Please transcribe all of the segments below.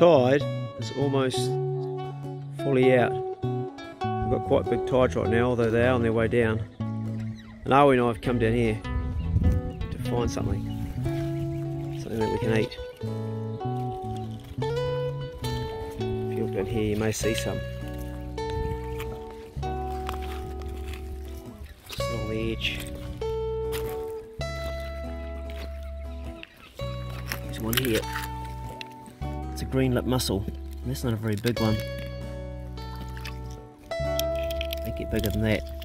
tide is almost fully out. We've got quite big tides right now, although they are on their way down. And Aoi and I have come down here to find something. Something that we can eat. If you look down here, you may see some. It's a green lip mussel. That's not a very big one. They get bigger than that.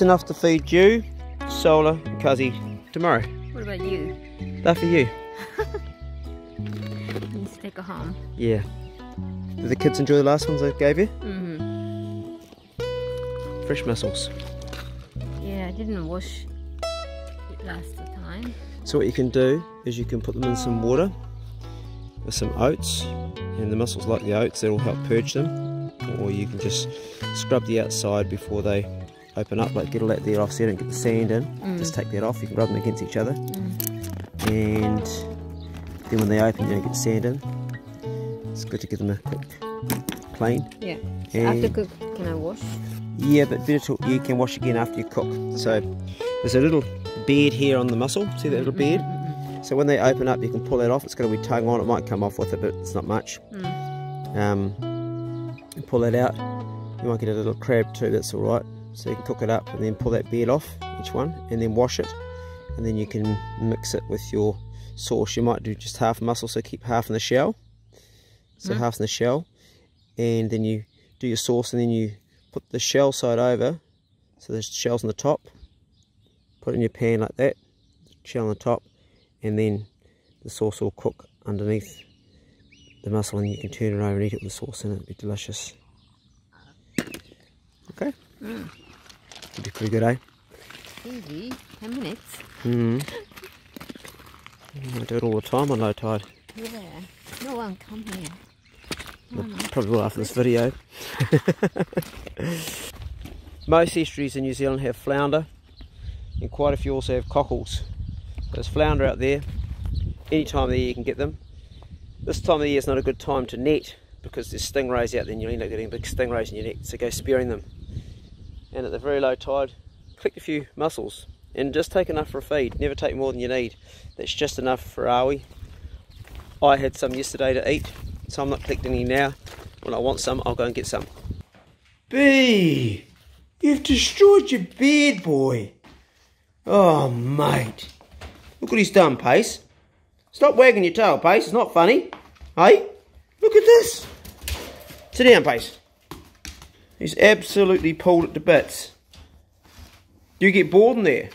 Enough to feed you, Solar, and Cuzzy tomorrow. What about you? That for you. Let's take a home. Yeah. Did the kids enjoy the last ones I gave you? Mm-hmm. Fresh mussels. Yeah, I didn't wash it last time. So what you can do is you can put them in some water with some oats and the mussels like the oats that'll help purge them or you can just scrub the outside before they open up like get all that there off so you don't get the sand in Mm. just take that off you can rub them against each other Mm. and then when they open you don't get sand in it's good to give them a quick clean Yeah. So after cook, can I wash? yeah but better to, you can wash again after you cook so there's a little beard here on the mussel see that little beard Mm-mm. So when they open up, you can pull that off. It's got a wee tongue on it. Might come off with it, but it's not much. Mm. Um, pull that out. You might get a little crab too. That's all right. So you can cook it up and then pull that beard off each one, and then wash it, and then you can mix it with your sauce. You might do just half mussel, so keep half in the shell. So Mm. half's in the shell, and then you do your sauce, and then you put the shell side over. So there's shells on the top. Put it in your pan like that. Shell on the top and then the sauce will cook underneath the mussel and you can turn it over and eat it with the sauce in it. It'll be delicious. Okay? Mm. It'll be pretty good, eh? Easy. Ten minutes. Mm. I do it all the time on low tide. Yeah. No one come here. No, no. Probably will after this video. Most estuaries in New Zealand have flounder and quite a few also have cockles. There's flounder out there. Any time of the year you can get them. This time of the year is not a good time to net because there's stingrays out there and you'll end up getting big stingrays in your net, so go spearing them. And at the very low tide, click a few mussels and just take enough for a feed. Never take more than you need. That's just enough for Aoi. I had some yesterday to eat, so I'm not collecting any now. When I want some, I'll go and get some. B, you've destroyed your beard, boy. Oh, mate. Look what he's done, Pace. Stop wagging your tail, Pace. It's not funny. Hey, look at this. Sit down, Pace. He's absolutely pulled it to bits. Do you get bored in there?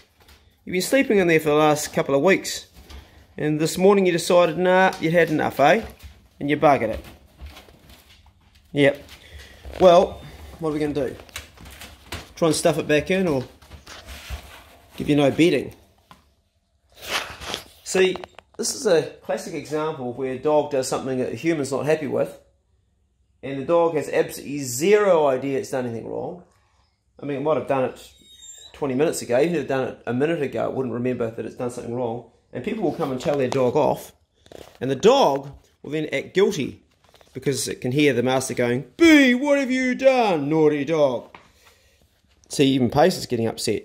You've been sleeping in there for the last couple of weeks. And this morning you decided, nah, you'd had enough, eh? And you buggered it. Yep. Well, what are we going to do? Try and stuff it back in or give you no bedding? See, this is a classic example where a dog does something that a human's not happy with, and the dog has absolutely zero idea it's done anything wrong. I mean, it might have done it 20 minutes ago, even if it done it a minute ago, it wouldn't remember that it's done something wrong. And people will come and tell their dog off, and the dog will then act guilty because it can hear the master going, B, what have you done, naughty dog? See, even Pace is getting upset.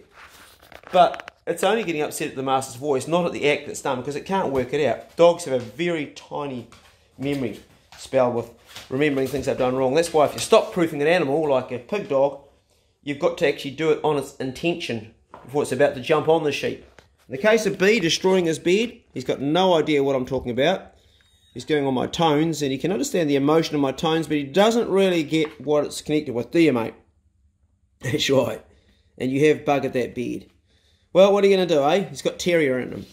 But it's only getting upset at the master's voice, not at the act that's done, because it can't work it out. Dogs have a very tiny memory spell with remembering things they've done wrong. That's why if you stop proofing an animal, like a pig dog, you've got to actually do it on its intention before it's about to jump on the sheep. In the case of B destroying his bed, he's got no idea what I'm talking about. he's going on my tones and he can understand the emotion of my tones, but he doesn't really get what it's connected with, do you, mate? That's right. And you have buggered that beard. Well, what are you going to do, eh? He's got terrier in him.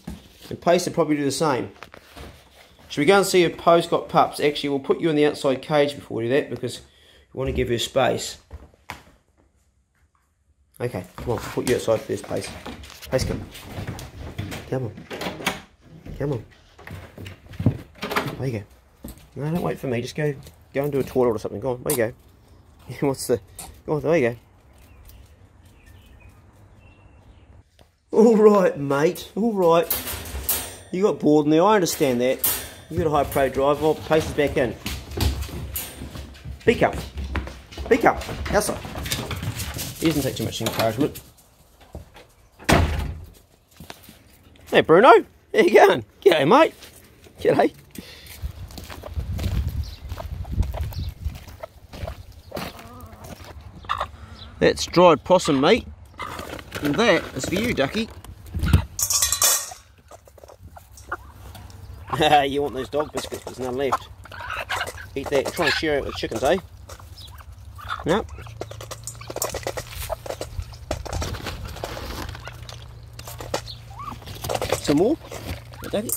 And Pace will probably do the same. Should we go and see if Po's got pups? Actually, we'll put you in the outside cage before we do that because we want to give her space. Okay, come on, put you outside first, Pace. Pace, come. Come on. Come on. There you go. No, don't wait for me. Just go go and do a toilet or something. Go on, there you go. What's the... Go on, there you go. All right, mate. All right. You got bored in there. I understand that. You got a high pro drive. Well, pace is back in. Beak up. Beak up. Outside. He doesn't take too much encouragement. Hey, Bruno. How you going? G'day, mate. G'day. That's dried possum, meat. And that is for you, ducky. you want those dog biscuits, there's none left. Eat that, try and share it with chickens, eh? Nope. Some more? Ducky.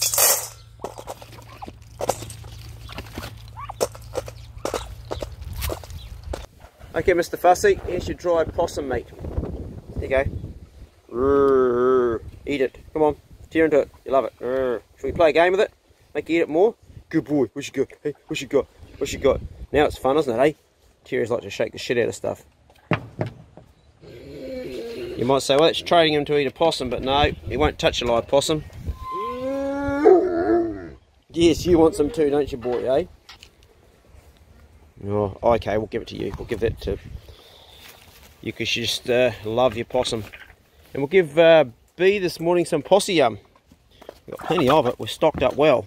Okay, Mr. Fussy, here's your dry possum meat. There you go. Eat it. Come on, tear into it. You love it. Should we play a game with it? Make you eat it more? Good boy. What you got? Hey, what you got? What you got? Now it's fun, isn't it, eh? Terriers like to shake the shit out of stuff. You might say, well, it's trading him to eat a possum, but no, he won't touch a live possum. Yes, you want some too, don't you, boy, eh? Oh, okay, we'll give it to you. We'll give that to you because you just uh, love your possum. And we'll give uh, B this morning some posse yum. We've got plenty of it. We're stocked up well.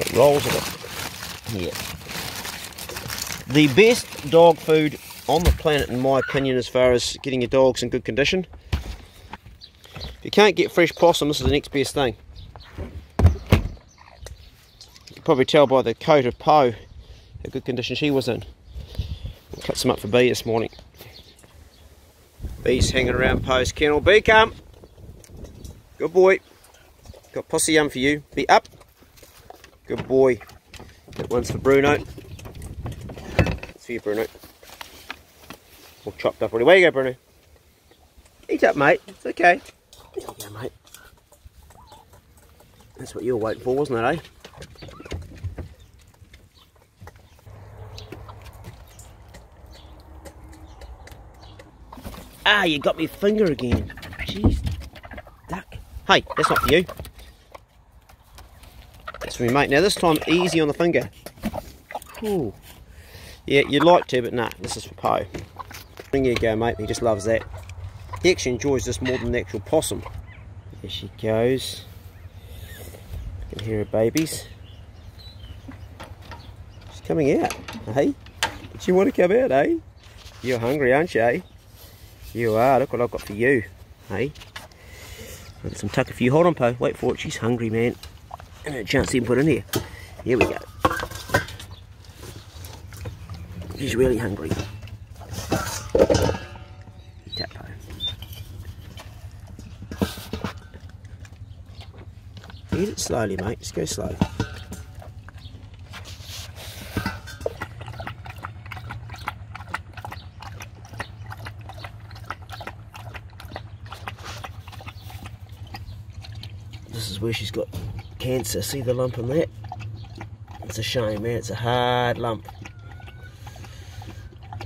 Got rolls it. Yeah. The best dog food on the planet, in my opinion, as far as getting your dogs in good condition. If you can't get fresh possum, this is the next best thing. You can probably tell by the coat of Po how good condition she was in. We'll cut some up for B this morning. B's hanging around Po's kennel. B, come. Good boy. Got posse yum for you. Be up. Good boy. That one's for Bruno. It's for you, Bruno. All chopped up already. Where you go, Bruno? Eat up, mate. It's okay. There you go, mate. That's what you were waiting for, wasn't it, eh? Ah, you got me finger again. Jeez. Duck. Hey, that's not for you. For me, mate. Now this time, easy on the finger. Ooh. Yeah, you'd like to, but nah, this is for Po. There you go, mate. He just loves that. He actually enjoys this more than the actual possum. There she goes. You can hear her babies. She's coming out, hey? Did you want to come out, eh? You're hungry, aren't you, eh? You are, look what I've got for you, hey? Some tuck if you hold on, Po. Wait for it, she's hungry, man. And a chance to put in here. Here we go. He's really hungry. Tap Po. Eat it slowly, mate. Just go slow. This is where she's got cancer. See the lump on that? It's a shame, man. It's a hard lump.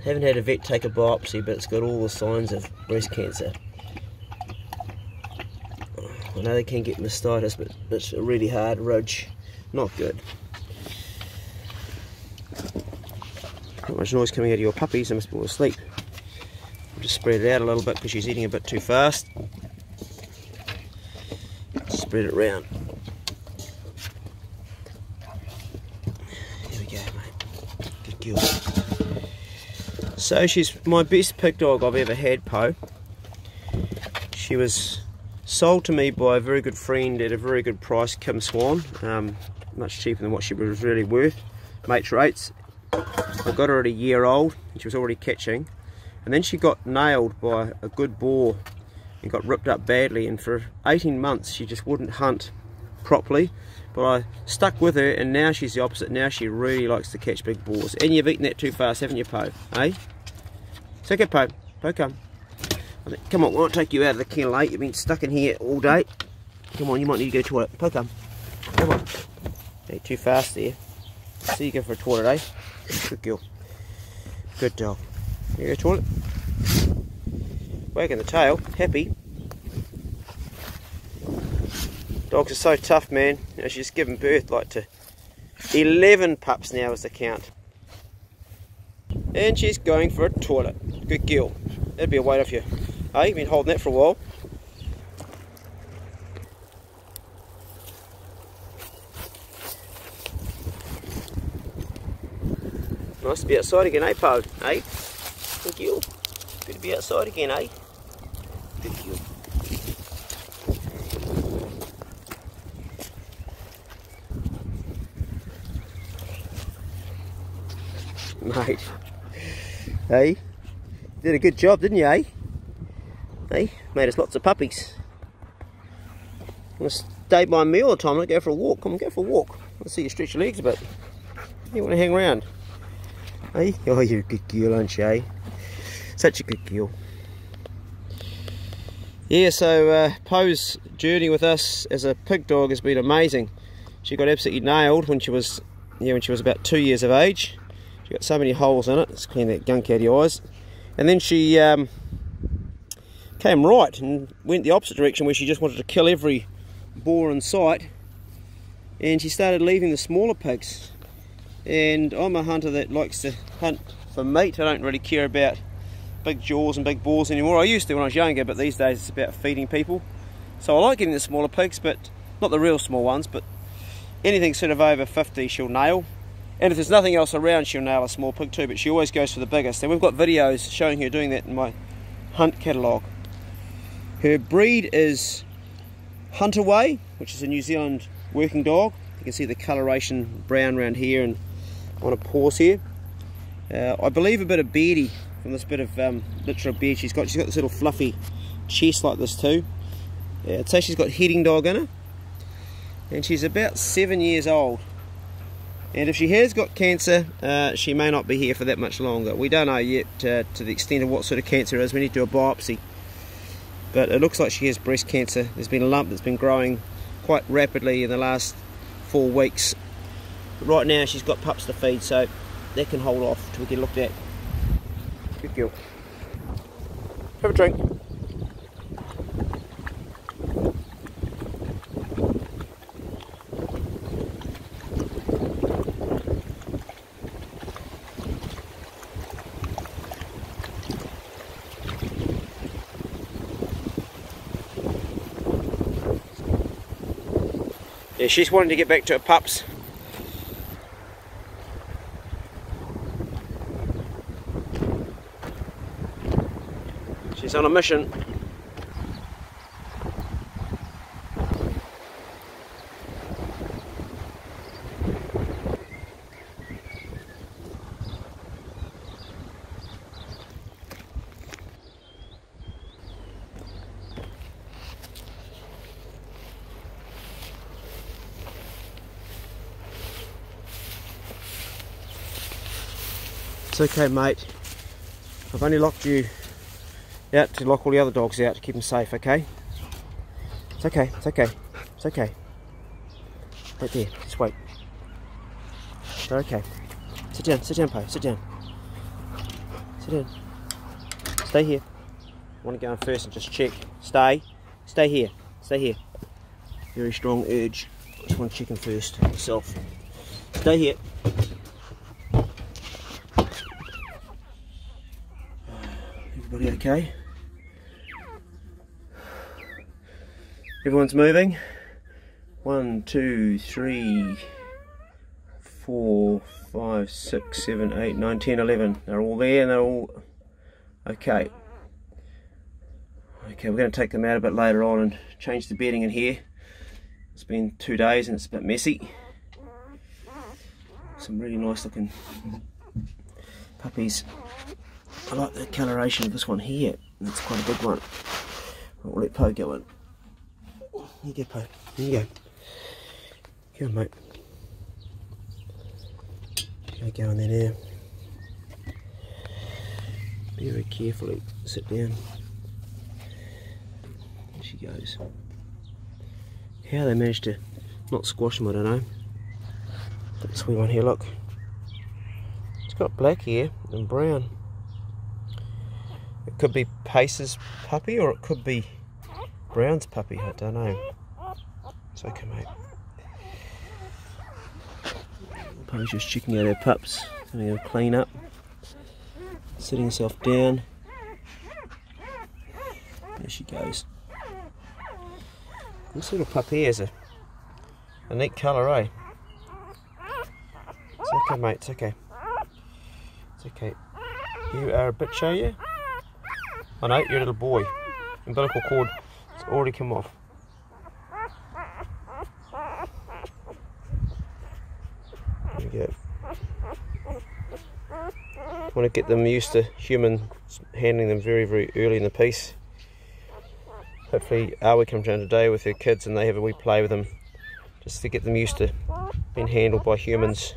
Haven't had a vet take a biopsy, but it's got all the signs of breast cancer. I know they can get mastitis, but it's a really hard ridge. Not good. Not much noise coming out of your puppies, they must be all asleep. I'll just spread it out a little bit because she's eating a bit too fast. Spread it around. There we go, mate. Good girl. So she's my best pig dog I've ever had, Po. She was sold to me by a very good friend at a very good price, Kim Swan. Um, much cheaper than what she was really worth. Mate rates. I got her at a year old and she was already catching. And then she got nailed by a good boar and got ripped up badly and for 18 months she just wouldn't hunt properly but I stuck with her and now she's the opposite now she really likes to catch big boars and you've eaten that too fast haven't you Po eh take it Po Po come come on we won't take you out of the kennel eh you've been stuck in here all day. Come on you might need to go to toilet. Po come come on. Hey, too fast there. See you go for a toilet eh? Good girl. Good dog. You go to toilet. Wagging the tail. Happy. Dogs are so tough, man. You know, she's given birth like to 11 pups now as the count. And she's going for a toilet. Good girl. That'd be a weight off you. Hey, you've been holding that for a while. Nice to be outside again, eh, Po? Eh? Good girl. Good to be outside again, eh? Good girl. mate. Hey, did a good job, didn't you, eh? Hey, made us lots of puppies. I'm stay by me all the time. I'm go for a walk. Come on, go for a walk. Let's see you stretch your legs a bit. You want to hang around? Hey, oh, you're a good girl, aren't you, eh? Such a good girl. Yeah, so uh, Po's journey with us as a pig dog has been amazing. She got absolutely nailed when she was, yeah, when she was about two years of age she got so many holes in it, it's clean that gunk out of your eyes. And then she um, came right and went the opposite direction where she just wanted to kill every boar in sight. And she started leaving the smaller pigs. And I'm a hunter that likes to hunt for meat. I don't really care about big jaws and big boars anymore. I used to when I was younger, but these days it's about feeding people. So I like getting the smaller pigs, but not the real small ones, but anything sort of over 50 she'll nail. And if there's nothing else around, she'll nail a small pig too, but she always goes for the biggest. And we've got videos showing her doing that in my hunt catalogue. Her breed is Huntaway, which is a New Zealand working dog. You can see the coloration brown around here and on a paws here. Uh, I believe a bit of beardy from this bit of um, literal beard she's got. She's got this little fluffy chest like this too. Yeah, I'd say she's got heading dog in her. And she's about seven years old. And if she has got cancer, uh, she may not be here for that much longer. We don't know yet uh, to the extent of what sort of cancer it is. We need to do a biopsy. But it looks like she has breast cancer. There's been a lump that's been growing quite rapidly in the last four weeks. But right now she's got pups to feed, so that can hold off till we get looked at. Good girl. Have a drink. Yeah, she's wanting to get back to her pups. She's on a mission. It's okay, mate. I've only locked you out to lock all the other dogs out to keep them safe, okay? It's okay, it's okay, it's okay. Right there, just wait. They're okay. Sit down, sit down, Po, sit down. Sit down. Stay here. I want to go in first and just check. Stay. Stay here. Stay here. Very strong urge. I just want to check first myself. Stay here. Everybody okay? Everyone's moving. One, two, three, four, five, six, seven, eight, nine, ten, eleven. They're all there and they're all okay. Okay, we're going to take them out a bit later on and change the bedding in here. It's been two days and it's a bit messy. Some really nice looking puppies. I like the coloration of this one here. That's quite a big one. We'll let Po go in. Here you go, Po. Here you go. Come on, mate. Go, go in there. Very carefully sit down. There she goes. How they managed to not squash them, I don't know. This wee one here, look. It's got black here and brown. It could be Pace's puppy or it could be Brown's puppy, I don't know. It's okay, mate. Po's just checking out her pups, having a clean up, sitting herself down. There she goes. This little puppy has a, a neat colour, eh? It's okay, mate, it's okay. It's okay. You are a bit are you? I know, you're a little boy. Umbilical cord, it's already come off. There we go. Want to get them used to humans handling them very, very early in the piece. Hopefully, Aoi comes around today with her kids and they have a wee play with them just to get them used to being handled by humans.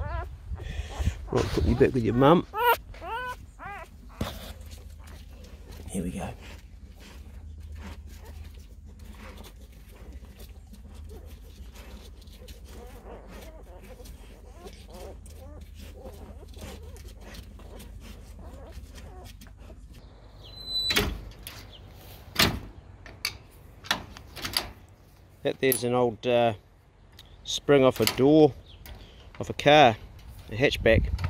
Right, put you back with your mum. Here we go. There's an old uh, spring off a door of a car, a hatchback.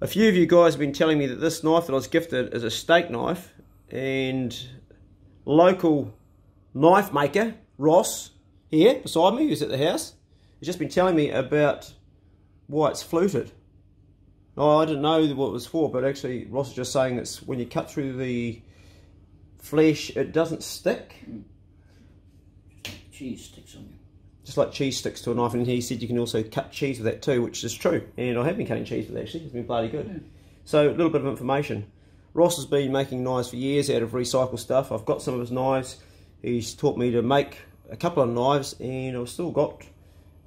A few of you guys have been telling me that this knife that I was gifted is a steak knife and local knife maker, Ross, here beside me, who's at the house, has just been telling me about why it's fluted. I didn't know what it was for, but actually Ross is just saying it's when you cut through the flesh, it doesn't stick. Cheese sticks on you. Just like cheese sticks to a knife, and he said you can also cut cheese with that too, which is true. And I have been cutting cheese with it actually, it's been bloody good. Yeah. So a little bit of information. Ross has been making knives for years out of recycled stuff. I've got some of his knives. He's taught me to make a couple of knives, and I've still got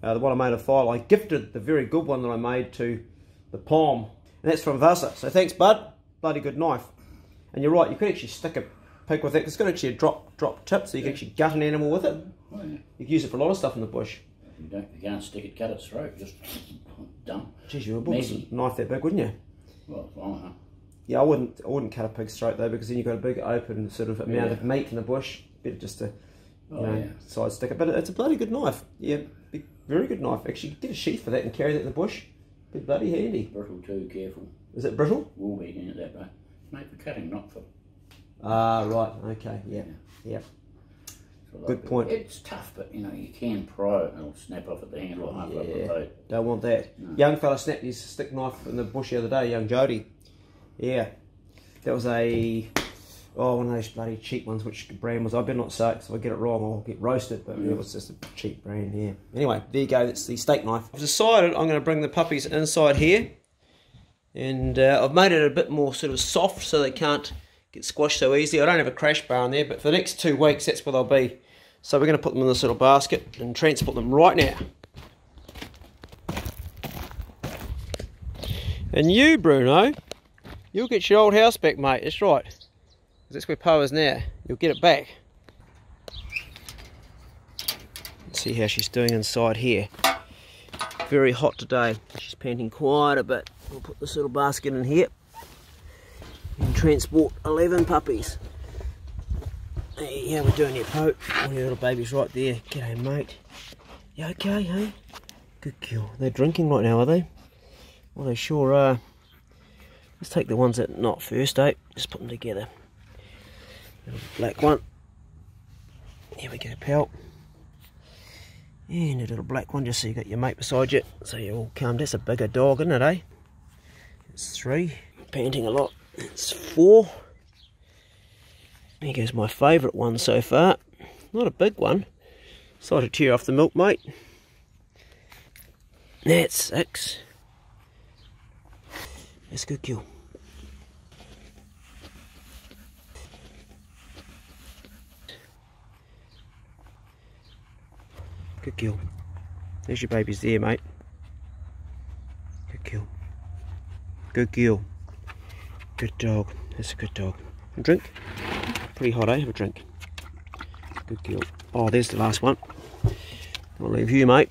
uh, the one I made of file. I gifted the very good one that I made to the Palm, and that's from Vasa. So thanks, bud. Bloody good knife. And you're right, you could actually stick a pig with it. It's got actually a drop drop tip, so you can actually gut an animal with it. Oh, yeah. You can use it for a lot of stuff in the bush. You, don't, you can't stick it, cut its throat. Just dumb. Geez, you were a knife that big, wouldn't you? Well, long enough. Yeah, I wouldn't. I wouldn't cut a pig's throat though, because then you've got a big open sort of amount Yeah. of meat in the bush. Better just to, Oh, know, yeah. side stick it. But it's a bloody good knife. Yeah, big, very good knife. Actually, get a sheath for that and carry that in the bush. Be bloody handy. Brittle too, careful. Is it brittle? Will be in it that way. Made for cutting, not for. Ah, right. Okay. Yeah. Yeah. like- Good point. It's tough, but you know, you can pry it and it'll snap off at the handle or half up the Yeah. boat. Don't want that. No. Young fella snapped his stick knife in the bush the other day. Young Jody. Yeah. That was a. Oh, one of those bloody cheap ones. Which brand was? I better not say it, 'cause if I get it wrong, I'll get roasted. But it was just a cheap brand. Yeah. Anyway, there you go. That's the steak knife. I've decided I'm going to bring the puppies inside here, and uh, I've made it a bit more sort of soft so they can't get squashed so easy. I don't have a crash bar in there, but for the next two weeks, that's where they'll be. So we're going to put them in this little basket and transport them right now. And you, Bruno, you'll get your old house back, mate. That's right. That's where Po is now. You'll get it back. Let's see how she's doing inside here. Very hot today. She's panting quite a bit. We'll put this little basket in here and transport 11 puppies. Hey, how we doing Po? One of your little babies right there. G'day, mate. You okay, hey? Good girl. They're drinking right now, are they? Well, they sure are. Let's take the ones that not first, eh? Just put them together. Little black one. Here we go, pal. And a little black one, just so you got your mate beside you. So you're all calm. That's a bigger dog, isn't it, eh? It's three. Panting a lot. It's four. There goes my favourite one so far. Not a big one. Decided to tear off the milk, mate. That's six. That's a good kill. Good kill. There's your babies there, mate. Good kill. Good kill. Good dog. That's a good dog. A drink? Pretty hot, eh? Have a drink. Good kill. Oh, there's the last one. I'll leave you, mate.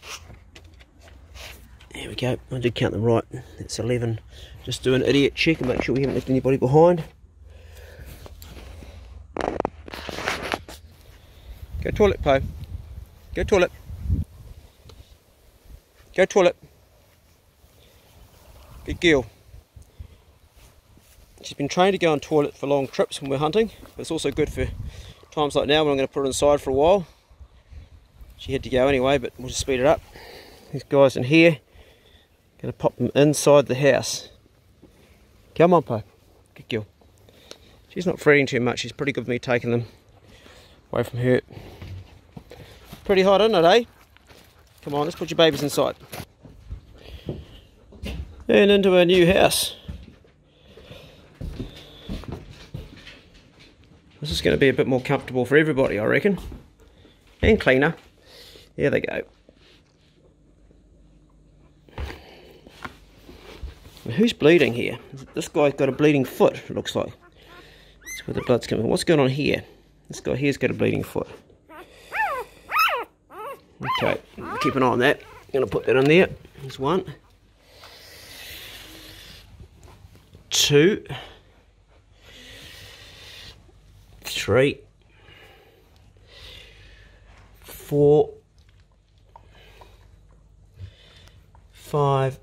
There we go. I did count them right. That's 11. Just do an idiot check and make sure we haven't left anybody behind. Go toilet, Po. Go toilet. Go toilet. Good girl. She's been trained to go on toilet for long trips when we're hunting. But it's also good for times like now when I'm going to put her inside for a while. She had to go anyway, but we'll just speed it up. These guys in here, going to pop them inside the house. Come on, Po. Good girl. She's not feeding too much. She's pretty good with me taking them away from her. Pretty hot, isn't it, eh? Come on, let's put your babies inside. And into our new house. Is going to be a bit more comfortable for everybody, I reckon. And cleaner. There they go. Who's bleeding here? This guy's got a bleeding foot, looks like. That's where the blood's coming. What's going on here? This guy here's got a bleeding foot. Okay, keep an eye on that. I'm going to put that in there. There's one. Two. Three. Four. Five.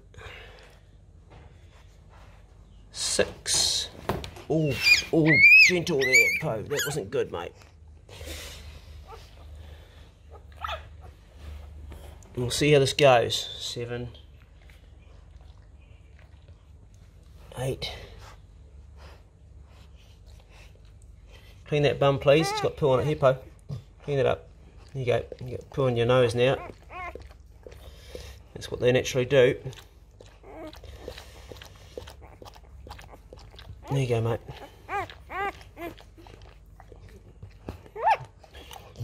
Oh, oh, gentle there, Po. That wasn't good, mate. we'll see how this goes. Seven, eight. Clean that bum, please. It's got poo on it. hippo. Clean it up. There you go. You got poo on your nose now. That's what they naturally do. There you go, mate.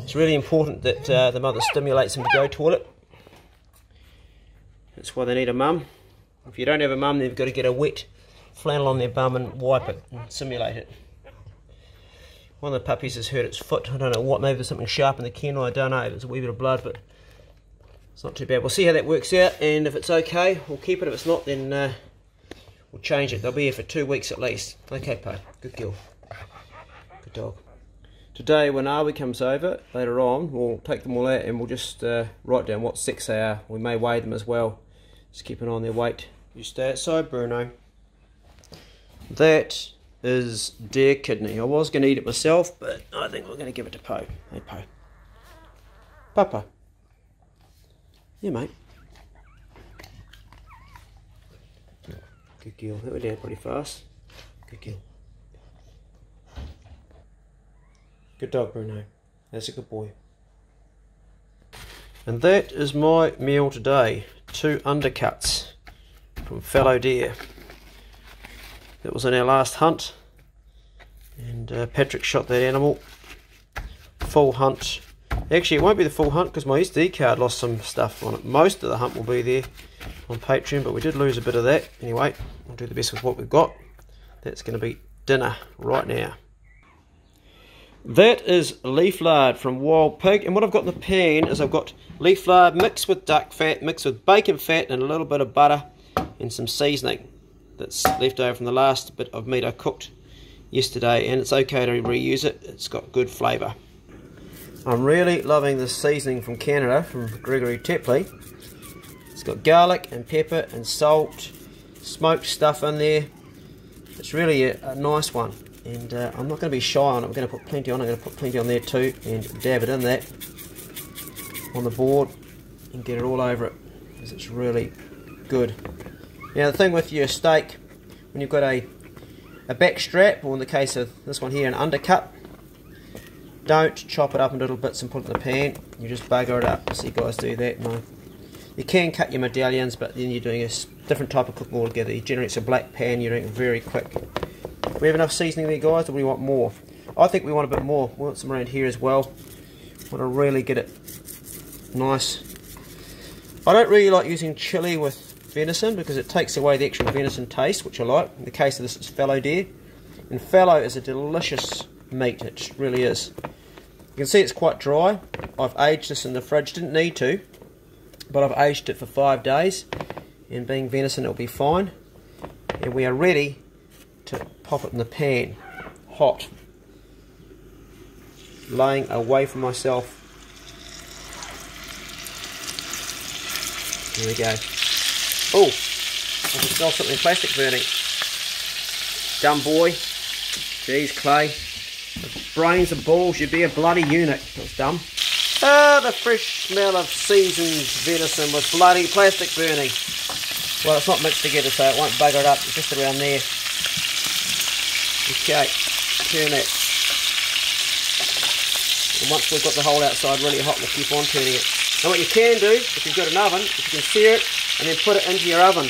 It's really important that uh, the mother stimulates them to go toilet. That's why they need a mum. If you don't have a mum, they've got to get a wet flannel on their bum and wipe it and simulate it. One of the puppies has hurt its foot. I don't know what. Maybe there's something sharp in the kennel. I don't know. There's a wee bit of blood, but it's not too bad. We'll see how that works out, and if it's okay, we'll keep it. If it's not, then uh, we'll change it. They'll be here for two weeks at least. Okay, Po. Good girl. Good dog. Today, when Aoi comes over later on, we'll take them all out and we'll just uh, write down what sex they are. We may weigh them as well. Just keep an eye on their weight. You stay outside, Bruno. That is deer kidney. I was going to eat it myself, but I think we're going to give it to Po. Hey, Po. Papa. Yeah, mate. Good girl. That went down pretty fast. Good girl. Good dog, Bruno. That's a good boy. And that is my meal today. Two undercuts from fallow deer. That was in our last hunt. And uh, Patrick shot that animal. Full hunt. Actually, it won't be the full hunt because my SD card lost some stuff on it. Most of the hunt will be there on Patreon, but we did lose a bit of that. Anyway, we'll do the best with what we've got. That's going to be dinner right now. That is leaf lard from Wild Pig, and what I've got in the pan is I've got leaf lard mixed with duck fat, mixed with bacon fat, and a little bit of butter and some seasoning that's left over from the last bit of meat I cooked yesterday, and it's okay to reuse it. It's got good flavour. I'm really loving this seasoning from Canada, from Gregory Tepley. It's got garlic and pepper and salt, smoked stuff in there. It's really a, a nice one and uh, I'm not going to be shy on it. I'm going to put plenty on. I'm going to put plenty on there too and dab it in that on the board and get it all over it because it's really good. Now the thing with your steak, when you've got a a back strap, or in the case of this one here, an undercut, don't chop it up in little bits and put it in the pan. You just bugger it up. See guys do that, I You can cut your medallions, but then you're doing a different type of cooking altogether. You generate a black pan, you're doing it very quick. We have enough seasoning there, guys, or we want more? I think we want a bit more. We want some around here as well. Want to really get it nice. I don't really like using chili with venison because it takes away the actual venison taste, which I like. In the case of this, it's fallow deer. And fallow is a delicious meat, it really is. You can see it's quite dry. I've aged this in the fridge, didn't need to, but I've aged it for five days. And being venison, it'll be fine. And we are ready to pop it in the pan, hot. Laying away from myself. There we go. Oh, I can smell something plastic burning. Dumb boy. Jeez, Clay. brains and balls, you'd be a bloody eunuch. That's dumb. Ah, the fresh smell of seasoned venison with bloody plastic burning. Well, it's not mixed together, so it won't bugger it up. It's just around there. Okay, turn it. And once we've got the whole outside really hot, we'll keep on turning it. Now what you can do, if you've got an oven, if you can sear it and then put it into your oven.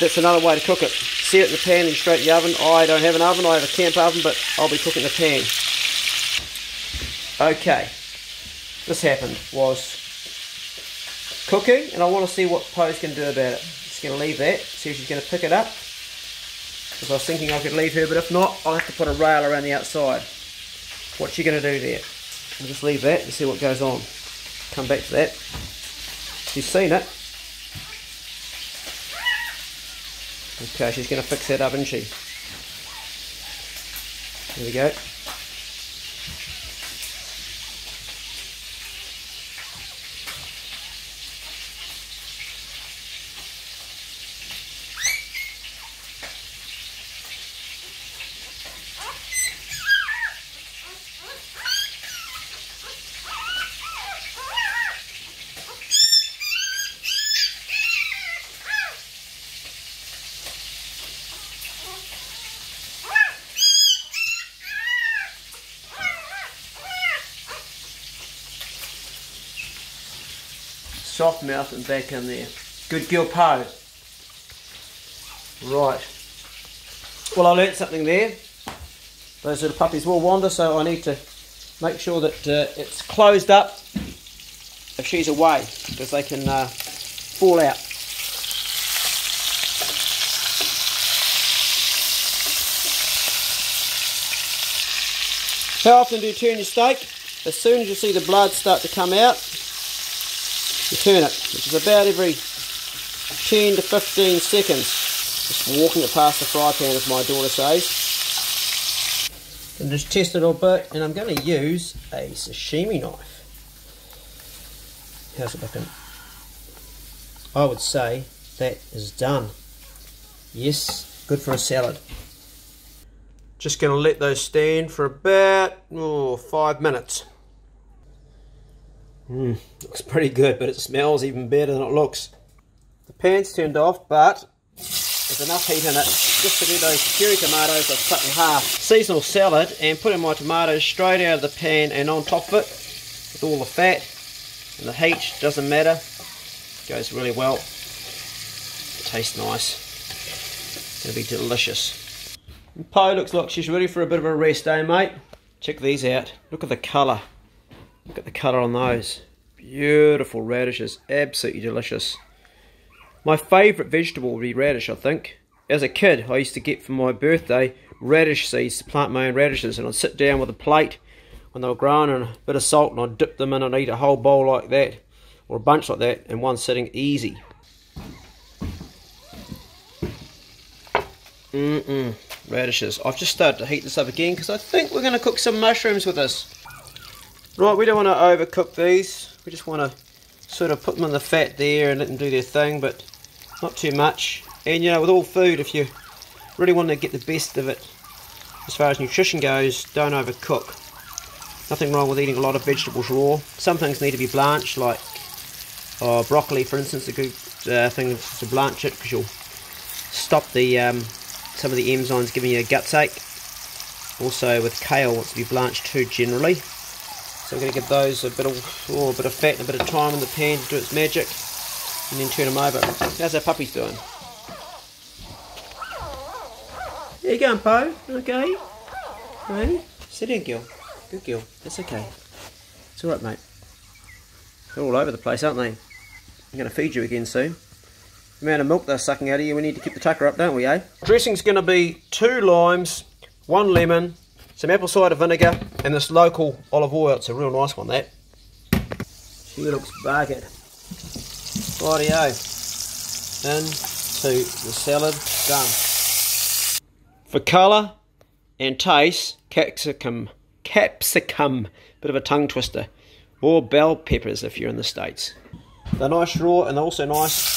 That's another way to cook it. Sear it in the pan and straight in the oven. I don't have an oven, I have a camp oven, but I'll be cooking the pan. Okay, this happened was cooking and I want to see what Pose can do about it. Just going to leave that, see if she's going to pick it up. Because I was thinking I could leave her, but if not, I'll have to put a rail around the outside. What's she going to do there? I'll just leave that and see what goes on. Come back to that. She's seen it. Okay, she's going to fix that up, isn't she? There we go. Soft mouth and back in there. Good girl pose. Right. Well, I learnt something there. Those little puppies will wander, so I need to make sure that uh, it's closed up if she's away, because they can uh, fall out. How often do you turn your steak? As soon as you see the blood start to come out, turn it, which is about every 10 to 15 seconds. Just walking it past the fry pan, as my daughter says. And just test it a little bit, and I'm going to use a sashimi knife. How's it looking? I would say that is done. Yes, good for a salad. Just going to let those stand for about oh, five minutes. Mm, looks pretty good, but it smells even better than it looks. The pan's turned off, but there's enough heat in it just to do those cherry tomatoes I've cut in half. Seasonal salad, and putting my tomatoes straight out of the pan and on top of it, with all the fat and the heat, doesn't matter. Goes really well. Tastes nice. To be delicious. Po looks like she's ready for a bit of a rest, eh mate? Check these out. Look at the colour. Look at the colour on those. Beautiful radishes. Absolutely delicious. My favourite vegetable would be radish, I think. As a kid, I used to get for my birthday radish seeds to plant my own radishes. And I'd sit down with a plate when they were grown and a bit of salt and I'd dip them in and eat a whole bowl like that. Or a bunch like that in one sitting easy. Mm-mm. Radishes. I've just started to heat this up again because I think we're going to cook some mushrooms with this. Right, we don't want to overcook these. We just want to sort of put them in the fat there and let them do their thing, but not too much. And you know, with all food, if you really want to get the best of it, as far as nutrition goes, don't overcook. Nothing wrong with eating a lot of vegetables raw. Some things need to be blanched, like oh, broccoli, for instance, a good uh, thing to blanch it because you'll stop the um, some of the enzymes giving you a gut ache. Also, with kale, wants to be blanched too generally. So we're going to give those a bit of oh, a bit of fat and a bit of time in the pan to do its magic. and then turn them over. How's our puppies doing? There you go, Po. Okay. Hey, sit down, girl. Good girl. That's okay. It's alright, mate. They're all over the place, aren't they? I'm going to feed you again soon. The amount of milk they're sucking out of you, we need to keep the tucker up, don't we, eh? Dressing's going to be two limes, one lemon, some apple cider vinegar, and this local olive oil. It's a real nice one, that. She looks buggered. Rightio. Into the salad. Done. For colour and taste, capsicum. Capsicum. Bit of a tongue twister. Or bell peppers if you're in the States. They're nice raw and they're also nice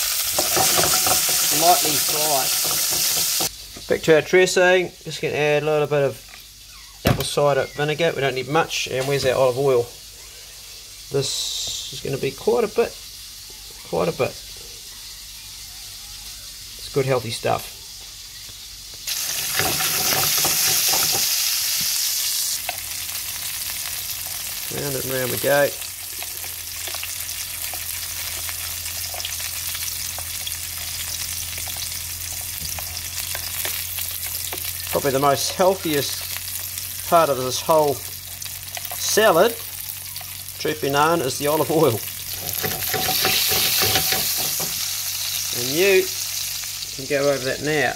lightly fried. Back to our dressing. Just going to add a little bit of apple cider vinegar. We don't need much. And where's our olive oil? This is going to be quite a bit. Quite a bit. It's good healthy stuff. Round and round we go. Probably the most healthiest part of this whole salad, truth be known, is the olive oil. And you can go over that now.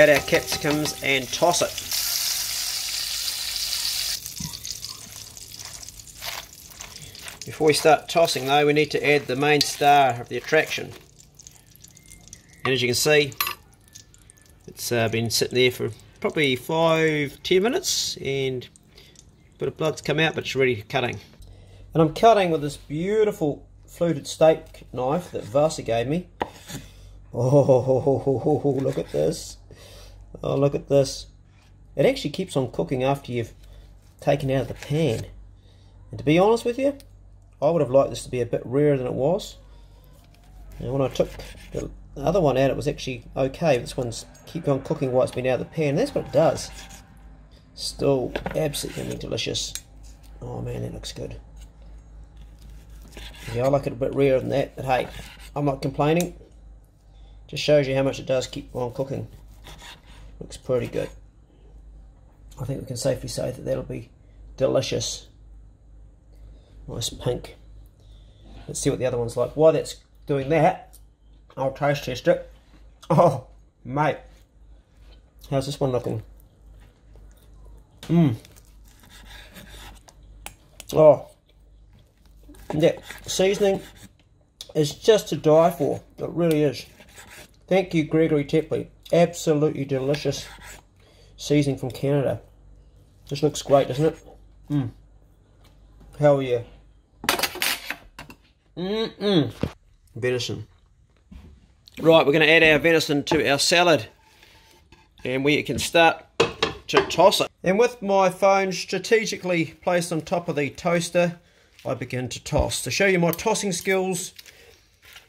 Add our capsicums and toss it. Before we start tossing though, we need to add the main star of the attraction. And as you can see, it's uh, been sitting there for probably five, ten minutes and a bit of blood's come out, but it's ready for cutting. And I'm cutting with this beautiful fluted steak knife that Vasa gave me. Oh, look at this. Oh, look at this. It actually keeps on cooking after you've taken out of the pan. And to be honest with you, I would have liked this to be a bit rarer than it was. And when I took the other one out, it was actually okay. This one's keep on cooking while it's been out of the pan. That's what it does. Still absolutely delicious. Oh man, that looks good. Yeah, I like it a bit rarer than that, but hey, I'm not complaining. Just shows you how much it does keep on cooking. Looks pretty good. I think we can safely say that that'll be delicious. Nice pink. Let's see what the other one's like. While that's doing that, I'll taste test it. Oh, mate. How's this one looking? Mmm. Oh. That seasoning is just to die for. It really is. Thank you, Gregory Tepley. Absolutely delicious seasoning from Canada. This looks great, doesn't it? Mmm. Hell yeah. Mmm-mm. Venison. Right, we're going to add our venison to our salad. And we can start to toss it. And with my phone strategically placed on top of the toaster, I begin to toss. To show you my tossing skills,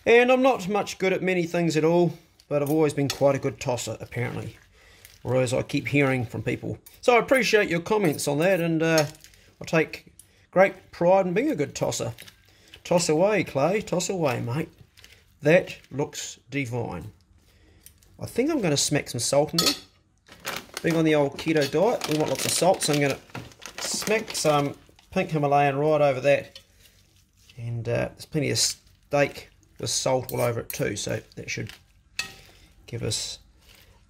and I'm not much good at many things at all, but I've always been quite a good tosser, apparently. Or as I keep hearing from people. So I appreciate your comments on that, and uh, I take great pride in being a good tosser. Toss away, Clay. Toss away, mate. That looks divine. I think I'm going to smack some salt in there. Being on the old keto diet, we want lots of salt, so I'm going to smack some pink Himalayan right over that. And uh, there's plenty of steak with salt all over it too, so that should give us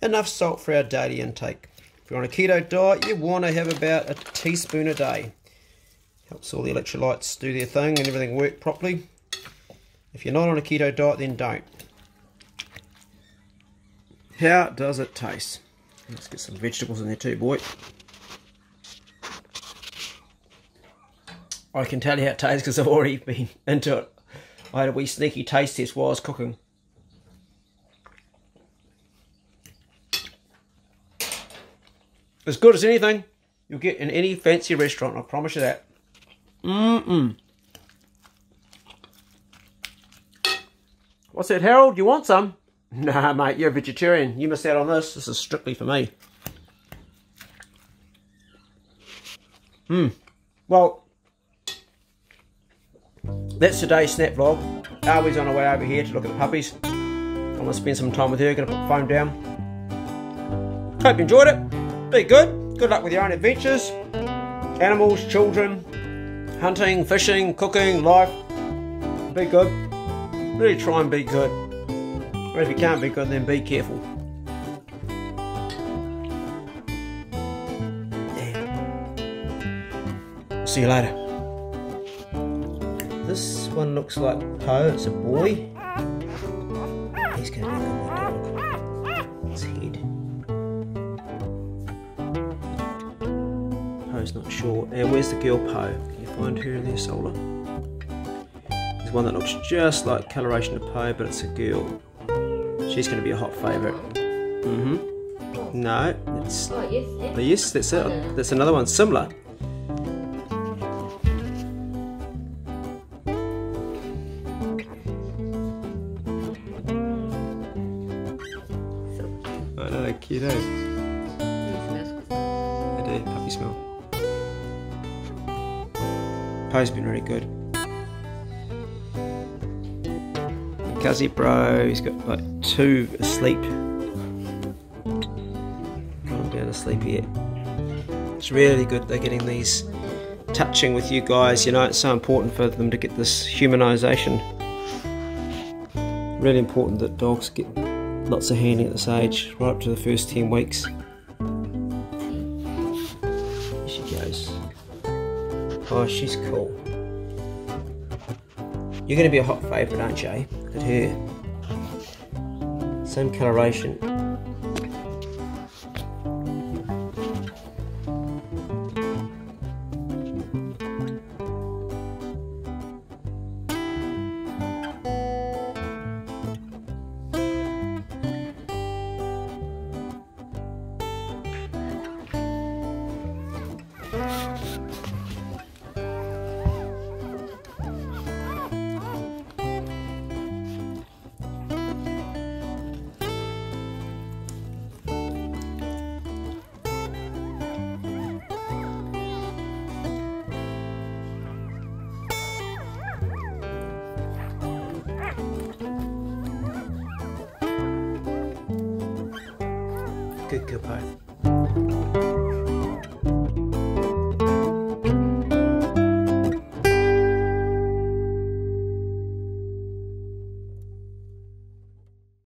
enough salt for our daily intake. If you're on a keto diet, you want to have about a teaspoon a day. Helps all the electrolytes do their thing and everything work properly. If you're not on a keto diet, then don't. How does it taste? Let's get some vegetables in there too, boy. I can tell you how it tastes because I've already been into it. I had a wee sneaky taste test while I was cooking. As good as anything you'll get in any fancy restaurant, I promise you that. Mm-mm. What's that, Harold? You want some? Nah, mate, you're a vegetarian. You missed out on this. This is strictly for me. Hmm. Well, that's today's snap vlog. Aoi's on her way over here to look at the puppies. I'm gonna spend some time with her, gonna put the phone down. Hope you enjoyed it. Be good. Good luck with your own adventures. Animals, children, hunting, fishing, cooking, life. Be good. Really try and be good. If you can't be good, then be careful. Yeah. See you later. This one looks like Po. It's a boy. He's going to be a good dog. His head. Po's not sure. And where's the girl Po? Find her in there, Solar? There's one that looks just like coloration of Po, but it's a girl. She's going to be a hot favourite. Mm-hmm. No, it's... Oh, yes, yes. Oh, yes, that's it. That's another one similar. Bro, he's got like two asleep. Him down asleep yet. It's really good they're getting these touching with you guys, you know, it's so important for them to get this humanization. Really important that dogs get lots of handing at this age, right up to the first 10 weeks. Here she goes. Oh, she's cool. You're going to be a hot favourite, aren't you? Eh? Eh? Look at her. Same coloration.